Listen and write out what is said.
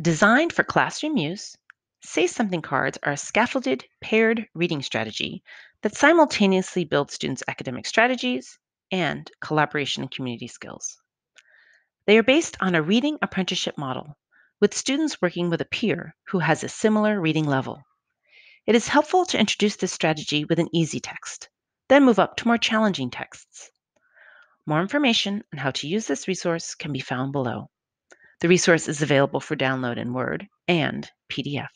Designed for classroom use, Say Something cards are a scaffolded, paired reading strategy that simultaneously builds students' academic strategies and collaboration and community skills. They are based on a reading apprenticeship model, with students working with a peer who has a similar reading level. It is helpful to introduce this strategy with an easy text, then move up to more challenging texts. More information on how to use this resource can be found below. The resource is available for download in Word and PDF.